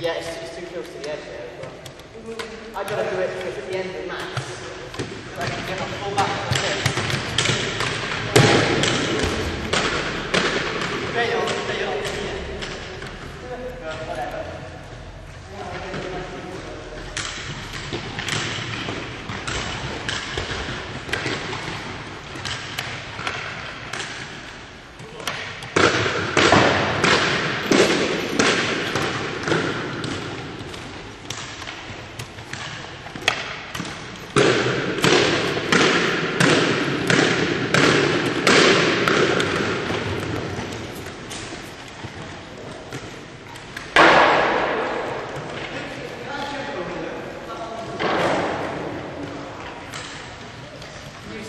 Yeah, it's, it's too close to the edge there as well. I gotta do it because at the end of the match, I can full back to the pit. Stay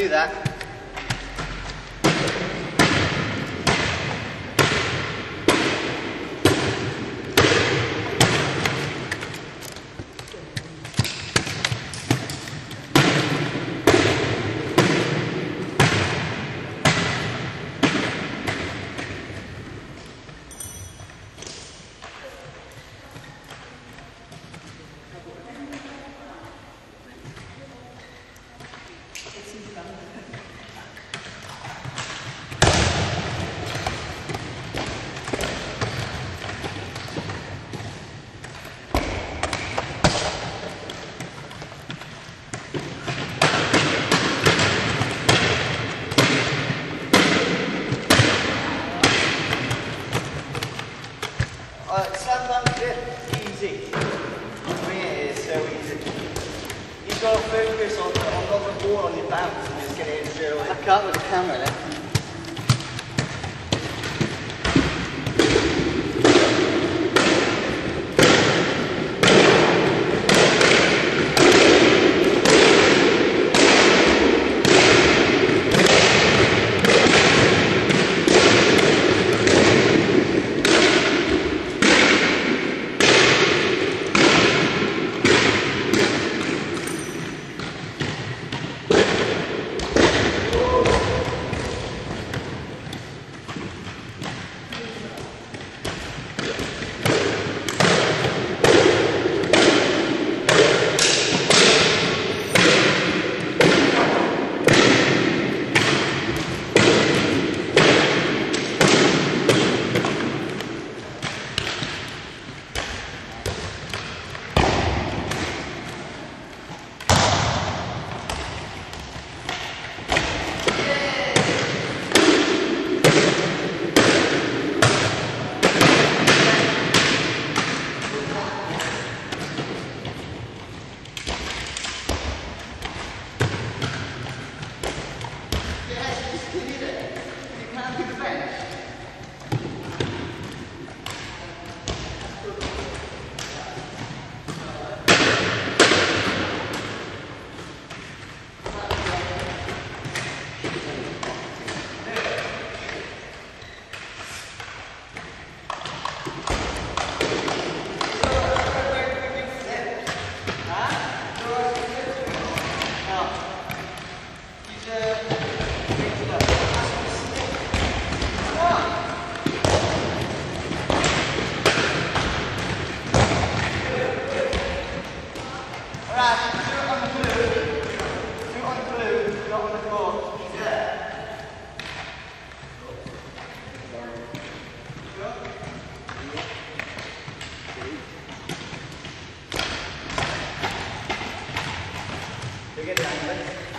do that. Focus on, on the on bounce and. I can't with the camera then. Thank you.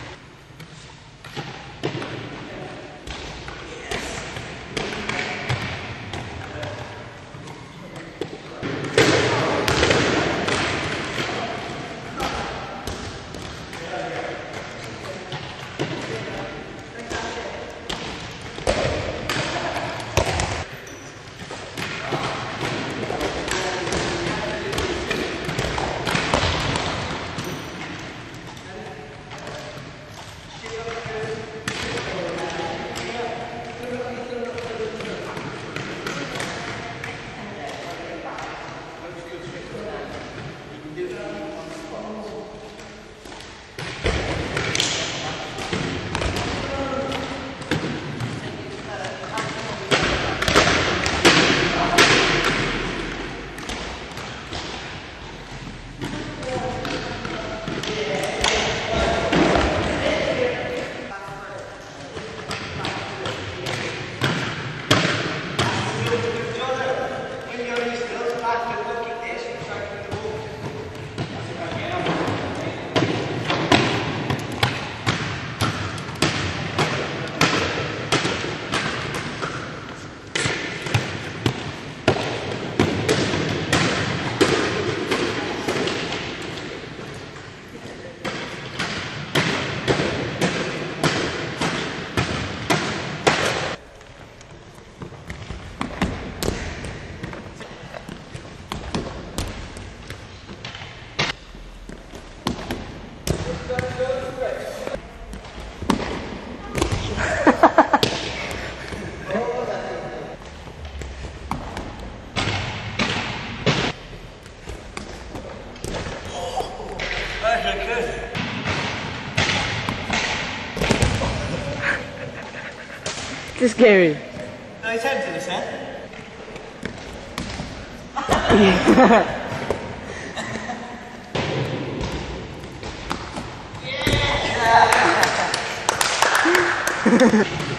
It's scary. No, he's tempting us, eh? yeah.